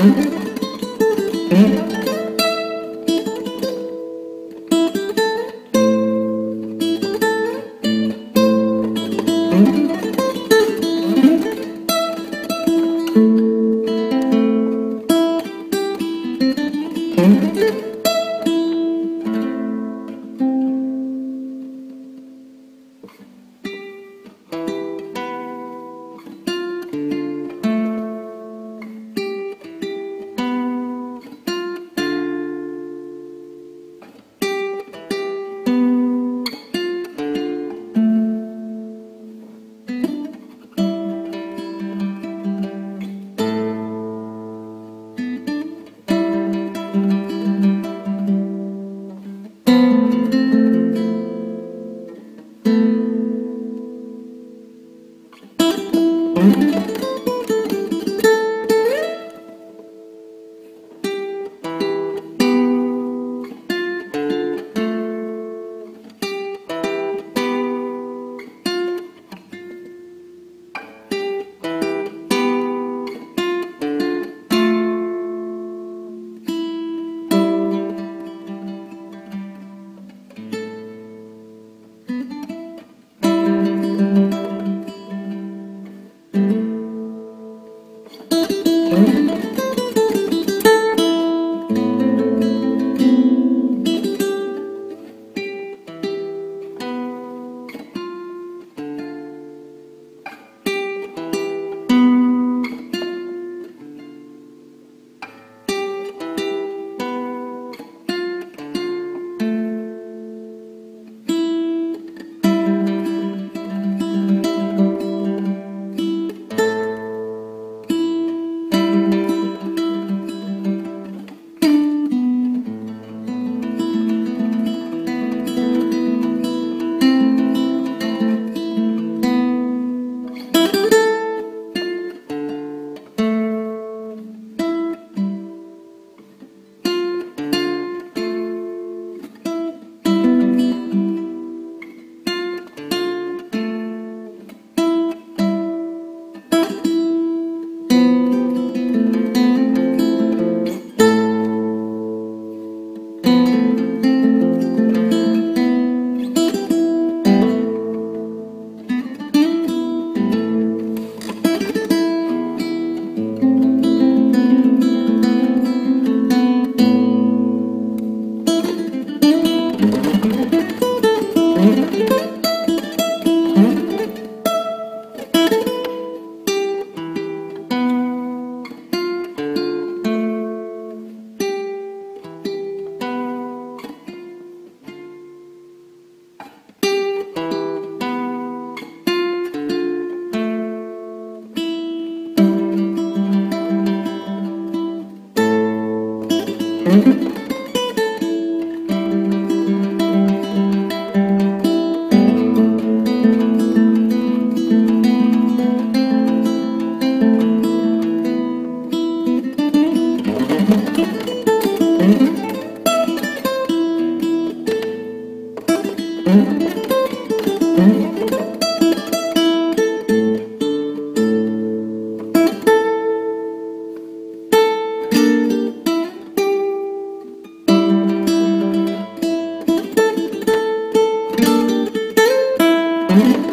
Mm-hmm. Thank Mm-hmm.